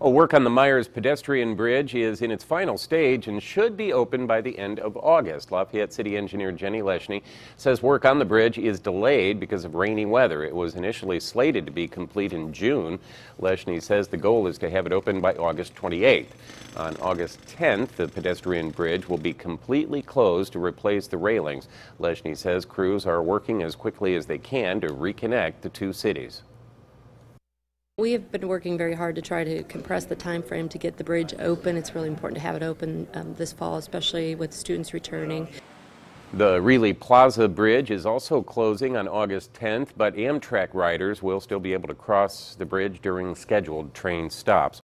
A work on the Myers pedestrian bridge is in its final stage and should be open by the end of August. Lafayette City Engineer Jenny Leshney says work on the bridge is delayed because of rainy weather. It was initially slated to be complete in June. Leshney says the goal is to have it open by August 28th. On August 10th, the pedestrian bridge will be completely closed to replace the railings. Leshney says crews are working as quickly as they can to reconnect the two cities. We have been working very hard to try to compress the time frame to get the bridge open. It's really important to have it open um, this fall, especially with students returning. The Riehle Plaza Bridge is also closing on August 10th, but Amtrak riders will still be able to cross the bridge during scheduled train stops.